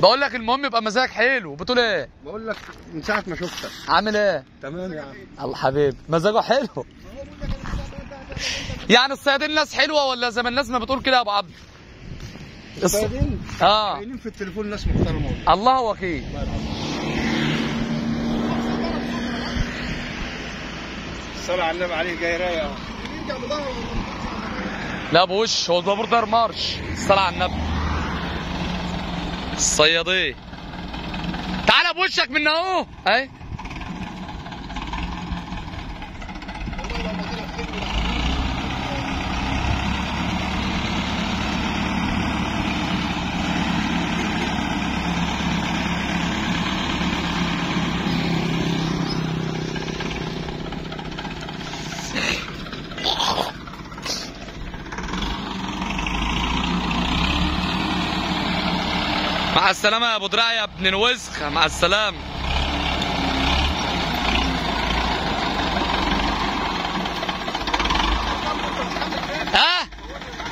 بقول لك المهم يبقى مزاجك حلو. بتقول إيه؟ بقول لك من ساعة ما شفتك. عامل إيه؟ تمام يا عم. الله حبيبي مزاجه حلو. يعني الصيادين ناس حلوة ولا زي ما الناس ما بتقول كده يا أبو عبد؟ الص- الصيادين؟ آه. قايلين في التليفون ناس محترمة والله. الله وكيل. الصلاة على النبي عليه جاي رايق اهو لا بوش هو ده مارش الصلاة على النبي. الصيادية تعالى بوشك من اهو اهي مع السلامة يا أبو دراع يا ابن الوسخ مع السلامة. ها؟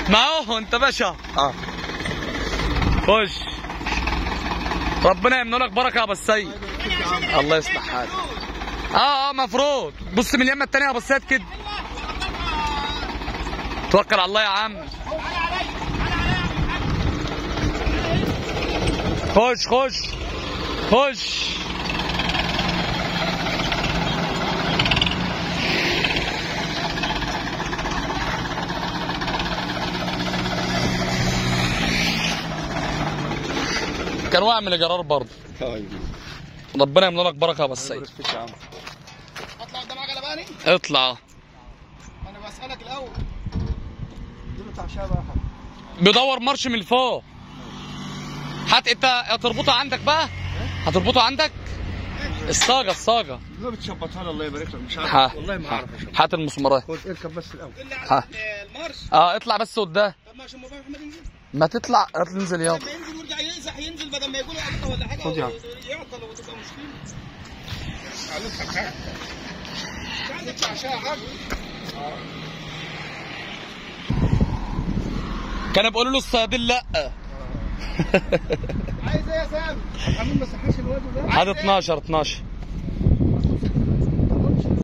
ما هو انت باشا. آه. خش. ربنا يمنع لك بركة يا أبو السيد. الله يصلح حالك. آه آه مفروض. بص من اليمة التانية يا أبو السيد كده. توكل على الله يا عم. خش خش. خش. كان واقع من الجرار برضه. طيب. ربنا يمنع لك بركة يا عم اطلع قدام عجله باني اطلع. أنا بسألك الأول. حاج. بيدور مارش من فوق هات انت هتربطه عندك بقى. هتربطه عندك؟ الصاجة الصاجة. لا بتشبطها الله يبارك لك. مش ها عارف والله ما أعرف اشبط هات المسمارات. خد اركب بس الأول؟ ها. المارش. آه اطلع بس قدام طب ما عشان بابا محمد ينزل ما تطلع انزل يلا لما ينزل ويرجع يزح ينزل بدل ما يقول يعطل ولا حاجة خد يا عم. يعطل وتبقى مشكلة. عندك كانوا بيقولوا له الصيادين لا. عايز إيه يا سامي؟ حمين ما صحيش الواد ده هات 12 12